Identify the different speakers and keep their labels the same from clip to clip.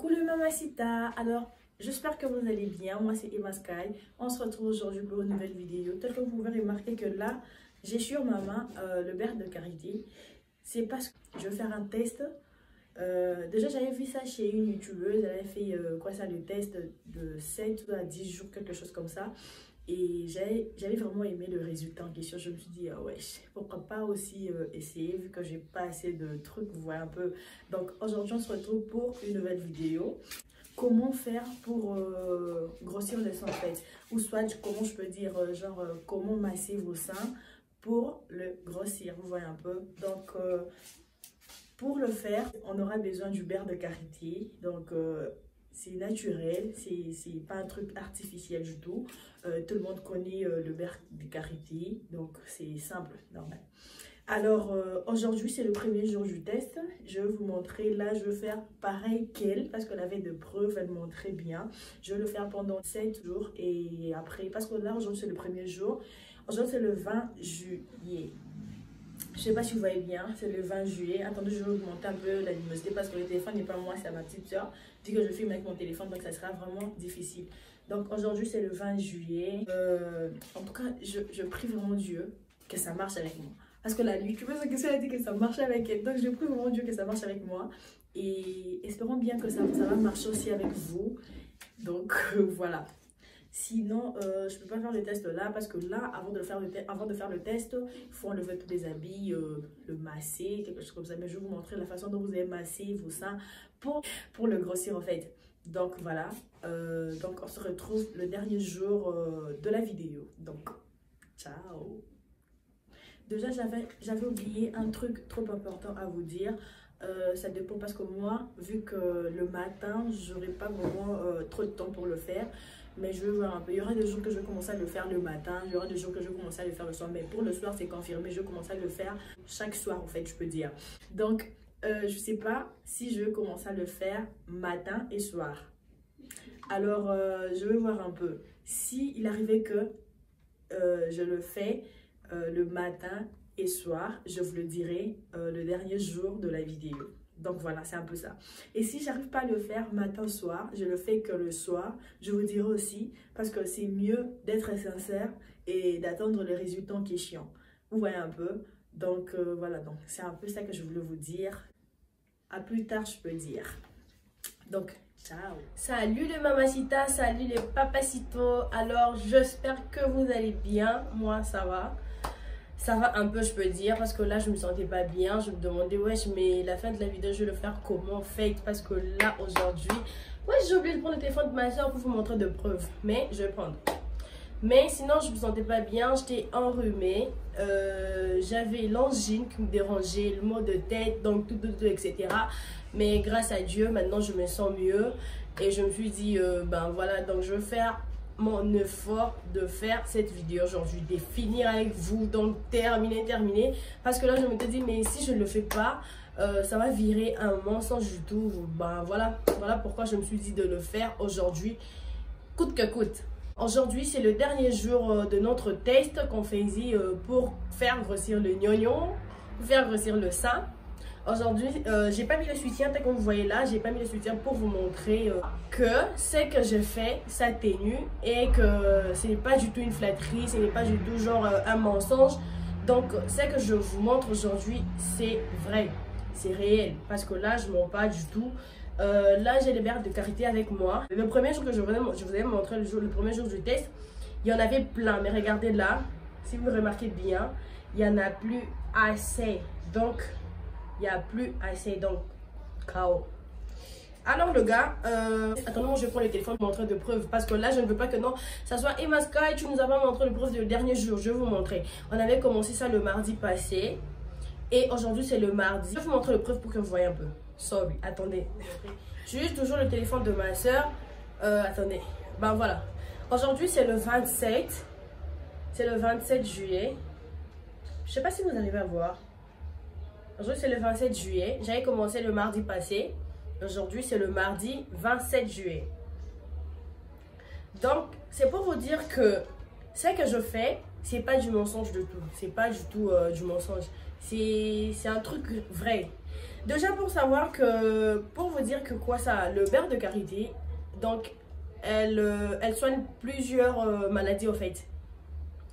Speaker 1: Coucou mamacita Alors, j'espère que vous allez bien. Moi, c'est Emma Sky. On se retrouve aujourd'hui pour une nouvelle vidéo. Tel que vous pouvez remarquer que là, j'ai sur ma main euh, le beurre de karité. C'est parce que je vais faire un test. Euh, déjà, j'avais vu ça chez une youtubeuse. Elle avait fait euh, quoi ça, le test de 7 à 10 jours, quelque chose comme ça. Et j'avais vraiment aimé le résultat en question. Je me suis dit, ah ouais, pourquoi pas aussi euh, essayer vu que j'ai pas assez de trucs, vous voyez un peu. Donc aujourd'hui, on se retrouve pour une nouvelle vidéo. Comment faire pour euh, grossir les seins en fait? Ou soit, comment je peux dire, euh, genre, comment masser vos seins pour le grossir, vous voyez un peu. Donc, pour le faire, on aura besoin du beurre de karité. Donc, c'est naturel, c'est pas un truc artificiel du tout. Euh, tout le monde connaît euh, le beurre de karité, donc c'est simple, normal. Alors, euh, aujourd'hui, c'est le premier jour du test. Je vais vous montrer, là, je vais faire pareil qu'elle, parce qu'elle avait de preuves, elle montrait bien. Je vais le faire pendant 7 jours, et après, parce que là, aujourd'hui, c'est le premier jour. Aujourd'hui, c'est le 20 juillet. Je sais pas si vous voyez bien, c'est le 20 juillet. Attendez, je vais augmenter un peu la parce que le téléphone n'est pas moi, c'est ma petite soeur. Dit que je filme avec mon téléphone, donc ça sera vraiment difficile. Donc aujourd'hui, c'est le 20 juillet. Euh, en tout cas, je, je, prie vraiment Dieu que ça marche avec moi. Parce que la nuit, tu vois, que a dit que ça marche avec elle. Donc je prie vraiment Dieu que ça marche avec moi. Et espérons bien que ça, ça va marcher aussi avec vous. Donc voilà. Sinon, euh, je ne peux pas faire le test là parce que là, avant de faire le, avant de faire le test, il faut enlever tous les habits, euh, le masser, quelque chose comme ça. Mais je vais vous montrer la façon dont vous allez masser vos seins pour, pour le grossir en fait. Donc voilà, euh, donc on se retrouve le dernier jour de la vidéo. Donc, ciao Déjà, j'avais oublié un truc trop important à vous dire. ça dépend parce que moi, vu que le matin, j'aurai pas vraiment trop de temps pour le faire. Mais je vais voir un peu. Il y aura des jours que je vais commencer à le faire le matin. Il y aura des jours que je vais commencer à le faire le soir. Mais pour le soir, c'est confirmé. Je vais commencer à le faire chaque soir, en fait, je peux dire. Donc, euh, je ne sais pas si je vais commencer à le faire matin et soir. Alors, euh, je vais voir un peu. Si il arrivait que euh, je le fais le matin et soir, je vous le dirai le dernier jour de la vidéo. Donc voilà, c'est un peu ça. Et si j'arrive pas à le faire matin-soir, je le fais que le soir, je vous dirai aussi, parce que c'est mieux d'être sincère et d'attendre le résultat qui est chiant. Vous voyez un peu Donc euh, voilà, donc c'est un peu ça que je voulais vous dire. À plus tard, je peux dire. Donc, ciao
Speaker 2: Salut les mamacitas, salut les papacitos Alors, j'espère que vous allez bien. Moi, ça va ça va un peu je peux dire parce que là je me sentais pas bien. Je me demandais wesh mais la fin de la vidéo je vais le faire comment fake? Parce que là aujourd'hui ouais j'ai oublié de prendre le téléphone de ma soeur pour vous montrer de preuves. Mais je vais prendre. Mais sinon je me sentais pas bien j'étais enrhumée. Euh, j'avais l'angine qui me dérangeait le mot de tête donc tout tout tout etc mais grâce à Dieu maintenant je me sens mieux. Et je me suis dit euh, ben voilà donc je vais faire mon effort de faire cette vidéo aujourd'hui, de finir avec vous, donc terminer, terminer. Parce que là, je me dis, mais si je ne le fais pas, euh, ça va virer un mensonge du tout. Ben voilà, voilà pourquoi je me suis dit de le faire aujourd'hui, coûte que coûte. Aujourd'hui, c'est le dernier jour euh, de notre test qu'on fait ici euh, pour faire grossir le gnognon, faire grossir le sein. Aujourd'hui, euh, j'ai pas mis le soutien, tel que vous voyez là, j'ai pas mis le soutien pour vous montrer euh, que ce que je fais s'atténue et que ce n'est pas du tout une flatterie, ce n'est pas du tout genre euh, un mensonge. Donc, ce que je vous montre aujourd'hui, c'est vrai, c'est réel. Parce que là, je mens pas du tout. là, j'ai les verres de carité avec moi. Le premier jour que je vous ai, montré, le, le premier jour du test, il y en avait plein. Mais regardez là, si vous remarquez bien, il y en a plus assez. Donc, il n'y a plus assez. Donc, KO. Alors le gars, euh, je prends le téléphone pour montrer de preuves parce que là je ne veux pas que non, ça soit Emma Sky, tu nous as pas montré de preuves du dernier jour, je vais vous montrer. On avait commencé ça le mardi passé et aujourd'hui c'est le mardi. Je vais vous montrer le preuve pour que vous voyez un peu. Sorry, attendez. Juste toujours le téléphone de ma soeur. Euh, attendez, ben voilà. Aujourd'hui c'est le 27, c'est le 27 juillet. Je sais pas si vous arrivez à voir. Aujourd'hui, c'est le 27 juillet. J'avais commencé le mardi passé. Aujourd'hui, c'est le mardi 27 juillet. Donc, c'est pour vous dire que ce que je fais, c'est pas du mensonge de tout. C'est pas du tout euh, du mensonge. C'est un truc vrai. Déjà pour savoir que, pour vous dire que quoi ça, le beurre de karité, donc elle, euh, elle soigne plusieurs euh, maladies en fait.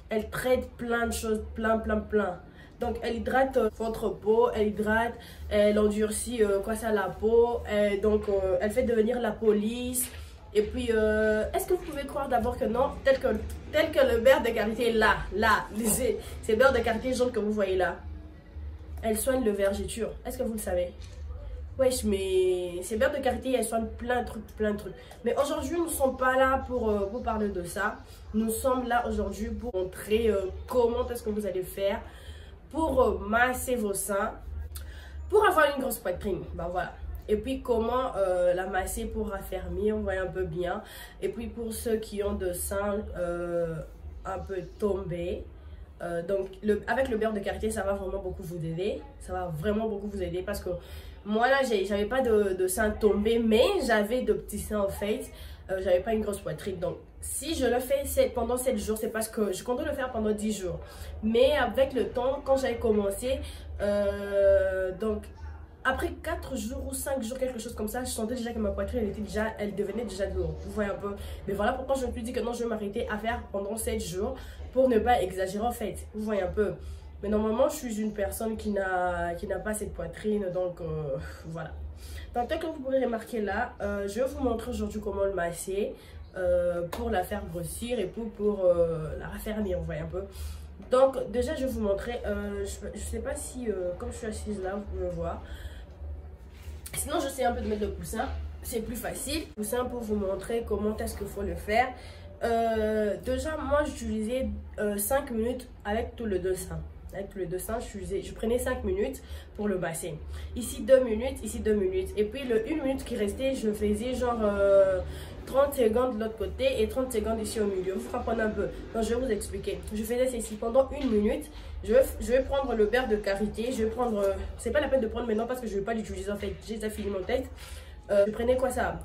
Speaker 2: Elle traite plein de choses, plein, plein, plein. Donc elle hydrate euh, votre peau, elle hydrate, elle endurcit quoi ça la peau, donc elle fait devenir la police. Et puis, est-ce que vous pouvez croire d'abord que non, tel que, tel le beurre de karité là, là, ces, ces beurres de karité jaunes que vous voyez là, elle soigne le vergeture. Est-ce que vous le savez? Wesh, mais ces beurres de karité, elles soignent plein de trucs, plein de trucs. Mais aujourd'hui, nous ne sommes pas là pour euh, vous parler de ça. Nous sommes là aujourd'hui pour montrer euh, comment est-ce que vous allez faire pour euh, masser vos seins, pour avoir une grosse poitrine. Ben voilà. Et puis comment la masser pour raffermir, on voit un peu bien. Et puis pour ceux qui ont de seins un peu tombés, donc avec le beurre de karité, ça va vraiment beaucoup vous aider. Ça va vraiment beaucoup vous aider parce que moi, là, j'avais pas de, de seins tombés, mais j'avais de petits seins en fait. Euh, j'avais pas une grosse poitrine. Donc, si je le fais pendant 7 jours, c'est parce que je compte le faire pendant 10 jours. Mais avec le temps, quand j'avais commencé, euh, donc après 4 jours ou 5 jours, quelque chose comme ça, je sentais déjà que ma poitrine, elle, était déjà, elle devenait déjà lourde. Vous voyez un peu. Mais voilà pourquoi je me suis dit que non, je vais m'arrêter à faire pendant 7 jours pour ne pas exagérer en fait. Vous voyez un peu. Mais normalement, je suis une personne qui n'a pas cette poitrine, donc euh, voilà. Donc, tel que vous pourrez remarquer là, euh, je vais vous montrer aujourd'hui comment le masser euh, pour la faire grossir et pour, pour la raffermir, vous voyez un peu. Donc, déjà, je vais vous montrer, je ne sais pas si, comme je suis assise là, vous pouvez voir. Sinon, je sais un peu de mettre le poussin, c'est plus facile. Poussin pour vous montrer comment est-ce qu'il faut le faire. déjà, moi, j'utilisais 5 minutes avec tout le dessin avec deux seins, je, je prenais 5 minutes pour le bassin. Ici 2 minutes, ici 2 minutes. Et puis le 1 minute qui restait, je faisais genre 30 euh, secondes de l'autre côté et 30 secondes ici au milieu. Vous comprenez un peu. Donc je vais vous expliquer. Je faisais ceci pendant 1 minute. Je vais, prendre le beurre de karité. Je vais prendre... Euh, c'est pas la peine de prendre maintenant parce que je vais pas l'utiliser en fait. J'ai déjà fini mon tête. Euh, je prenais quoi ça?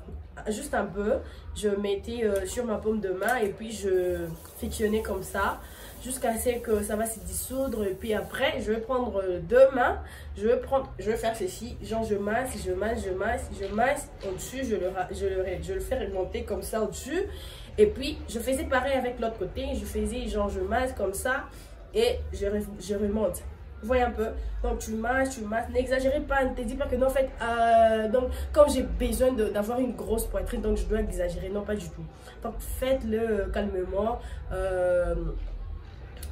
Speaker 2: Juste un peu. Je mettais sur ma paume de main et puis je frictionnais comme ça jusqu'à ce que ça va se dissoudre. Et puis après, je vais prendre deux mains. Je vais, prendre, je vais faire ceci. Genre, je masse, je masse, je masse, je masse. Au-dessus, je le, je, le, je le fais remonter comme ça au-dessus. Et puis, je faisais pareil avec l'autre côté. Je faisais genre, je masse comme ça. Et je, remonte. Vous voyez un peu? Donc, tu masses, tu masses. N'exagérez pas. Ne te dis pas que non, en fait, euh, donc, comme j'ai besoin d'avoir une grosse poitrine, donc je dois exagérer. Non, pas du tout. Donc, faites-le calmement. Euh,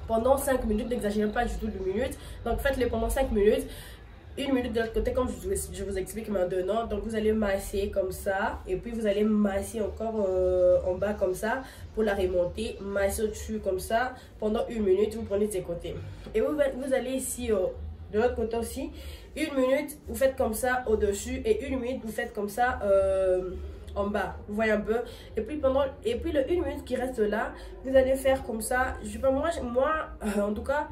Speaker 2: pendant 5 minutes, n'exagérez pas du tout de minutes. Donc faites-le pendant 5 minutes. Une minute de l'autre côté, comme je vous, je vous explique maintenant. Donc vous allez masser comme ça. Et puis vous allez masser encore euh, en bas comme ça pour la remonter. Masser au-dessus comme ça. Pendant une minute, vous prenez de ces côtés. Et vous, vous allez ici euh, de l'autre côté aussi. Une minute, vous faites comme ça au-dessus. Et une minute, vous faites comme ça. Euh, en bas. Vous voyez un peu. Et puis pendant et puis le une minute qui reste là, vous allez faire comme ça. Je sais pas moi moi euh, en tout cas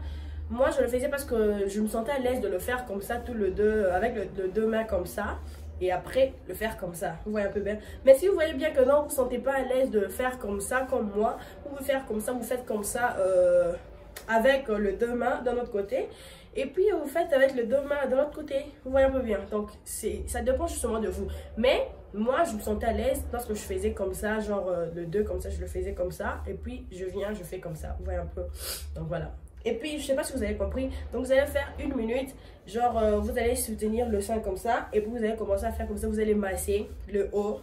Speaker 2: moi je le faisais parce que je me sentais à l'aise de le faire comme ça tout le deux avec le, deux mains comme ça et après le faire comme ça. Vous voyez un peu bien. Mais si vous voyez bien que non, vous ne sentez pas à l'aise de le faire comme ça, comme moi, vous pouvez faire comme ça, vous faites comme ça euh, avec le deux mains d'un autre côté. Et puis vous faites avec le deux mains de l'autre côté. Vous voyez un peu bien. Donc ça dépend justement de vous. Mais moi, je me sentais à l'aise lorsque je faisais comme ça, genre euh, le 2 comme ça, je le faisais comme ça. Et puis, je viens, je fais comme ça. Vous voyez un peu. Donc, voilà. Et puis, je sais pas si vous avez compris. Donc, vous allez faire une minute. Genre, euh, vous allez soutenir le sein comme ça. Et puis, vous allez commencer à faire comme ça. Vous allez masser le haut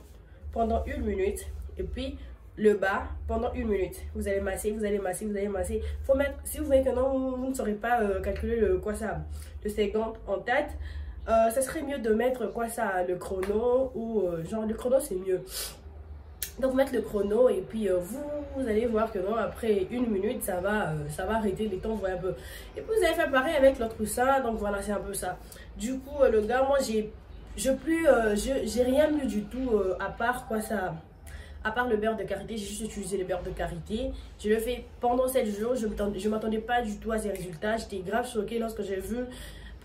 Speaker 2: pendant une minute. Et puis, le bas pendant une minute. Vous allez masser, vous allez masser, vous allez masser. Faut mettre, si vous voyez que non, vous, ne saurez pas euh, calculer le, quoi ça, le segment en tête, euh, ça serait mieux de mettre quoi ça, le chrono ou euh, genre le chrono c'est mieux. Donc mettre le chrono et puis euh, vous, vous, allez voir que non, après une minute ça va, ça va arrêter les temps, vous un peu. Et puis vous allez faire pareil avec l'autre sein, donc voilà c'est un peu ça. Du coup le gars, moi j'ai je plus, j'ai rien mis du tout à part quoi ça à part le beurre de karité, j'ai juste utilisé le beurre de karité. Je le fais pendant 7 jours, je ne m'attendais pas du tout à ces résultats. J'étais grave choquée lorsque j'ai vu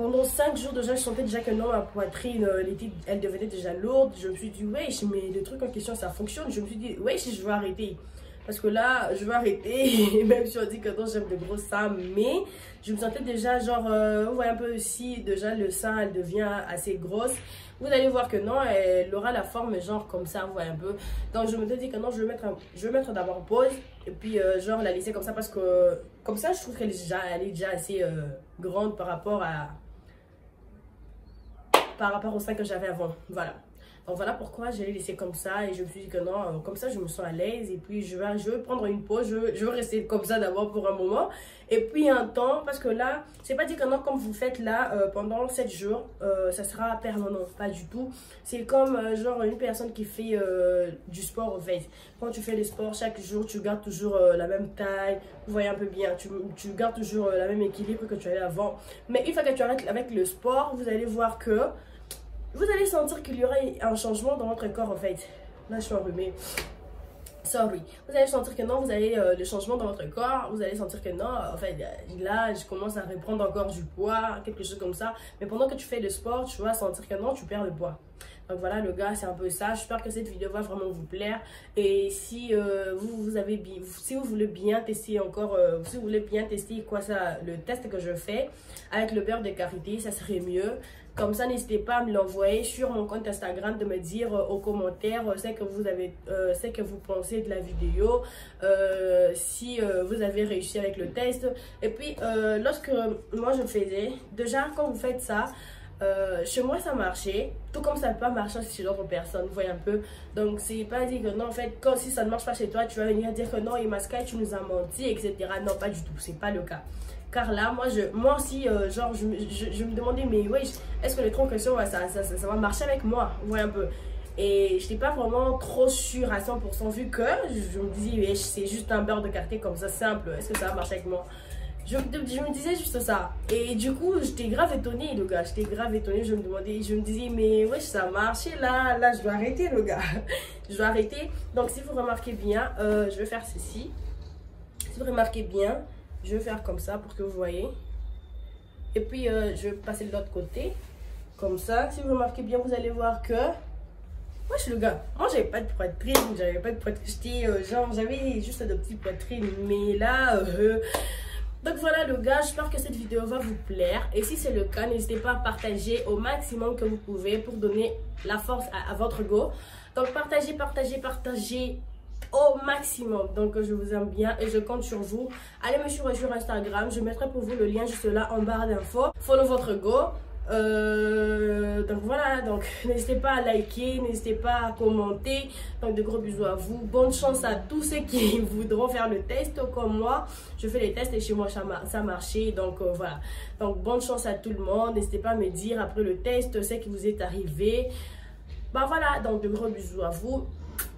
Speaker 2: pendant 5 jours déjà, je sentais déjà que non, ma poitrine, euh, elle, devenait déjà lourde. Je me suis dit, wesh, mais le truc en question, ça fonctionne. Je me suis dit, wesh, je vais arrêter. Parce que là, je vais arrêter. Même si on dit que non, j'aime de gros seins. Mais je me sentais déjà genre, euh, vous voyez un peu ici, déjà le sein, elle devient assez grosse. Vous allez voir que non, elle aura la forme genre comme ça, vous voyez un peu. Donc je me suis dit que non, je vais mettre, je mettre d'abord pause. Et puis euh, genre la laisser comme ça parce que comme ça, je trouve qu'elle est, déjà, elle est déjà assez euh, grande par rapport à... Par rapport au sein que j'avais avant. Voilà. Donc voilà pourquoi je l'ai laissé comme ça et je me suis dit que non, euh, comme ça je me sens à l'aise et puis je vais, je prendre une pause, je, je vais rester comme ça d'abord pour un moment et puis un temps parce que là, c'est pas dit que non comme vous faites là euh, pendant 7 jours, euh, ça sera permanent, pas du tout. C'est comme genre une personne qui fait du sport au fait. Quand tu fais le sport chaque jour, tu gardes toujours la même taille, vous voyez un peu bien, tu, tu gardes toujours la même équilibre que tu avais avant. Mais une fois que tu arrêtes avec le sport, vous allez voir que vous allez sentir qu'il y aura un changement dans votre corps en fait. Là, je suis enrhumée. Sorry. Vous allez sentir que non, vous avez euh, le changement dans votre corps. Vous allez sentir que non, en fait, là, je commence à reprendre encore du poids, quelque chose comme ça. Mais pendant que tu fais le sport, tu vas sentir que non, tu perds le poids. Donc voilà, le gars, c'est un peu ça. J'espère que cette vidéo va vraiment vous plaire. Et si euh, vous, vous avez si vous voulez bien tester encore, euh, si vous voulez bien tester quoi ça, le test que je fais avec le beurre de karité, ça serait mieux. Comme ça, n'hésitez pas à me l'envoyer sur mon compte Instagram, de me dire euh, aux commentaires ce que vous ce que vous pensez de la vidéo, si vous avez réussi avec le test. Et puis, lorsque moi je faisais, déjà quand vous faites ça, euh, chez moi, ça marchait. Tout comme ça peut pas chez d'autres personnes. Vous voyez un peu. Donc, c'est pas dire que non, en fait, quand si ça ne marche pas chez toi, tu vas venir dire que non, Imaskai, tu nous as menti, etc. Non, pas du tout. C'est pas le cas. Car là, moi, je, moi aussi, euh, genre, je, je, me demandais, mais oui, est-ce que les troncs ça, ça, ça, ça, va marcher avec moi? Vous voyez un peu. Et je n'étais pas vraiment trop sûre à 100% vu que je me disais, c'est juste un beurre de quartier comme ça, simple. Est-ce que ça va marcher avec moi? Je, me disais juste ça. Et du coup, j'étais grave étonnée, le gars. J'étais grave étonnée. Je me demandais, je me disais, mais wesh, ça a marché là. Là, je dois arrêter, le gars. je dois arrêter. Donc, si vous remarquez bien, euh, je vais faire ceci. Si vous remarquez bien, je vais faire comme ça pour que vous voyez. Et puis, euh, je vais passer de l'autre côté. Comme ça. Si vous remarquez bien, vous allez voir que... Wesh, le gars. Moi, j'avais pas de poitrine. J'avais pas de poitrine. Euh, genre, j'avais juste de petites poitrines. Mais là... Donc voilà le gars, j'espère que cette vidéo va vous plaire. Et si c'est le cas, n'hésitez pas à partager au maximum que vous pouvez pour donner la force à, votre go. Donc partagez, partagez, partagez au maximum. Donc je vous aime bien et je compte sur vous. Allez me suivre sur Instagram, je mettrai pour vous le lien juste là en barre d'infos. Follow votre go. Euh, donc voilà, donc n'hésitez pas à liker, n'hésitez pas à commenter. Donc de gros bisous à vous. Bonne chance à tous ceux qui voudront faire le test comme moi. Je fais les tests et chez moi ça, a. Donc euh, voilà. Donc bonne chance à tout le monde. N'hésitez pas à me dire après le test ce qui vous est arrivé. Bah voilà, donc de gros bisous à vous.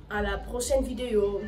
Speaker 2: À la prochaine vidéo.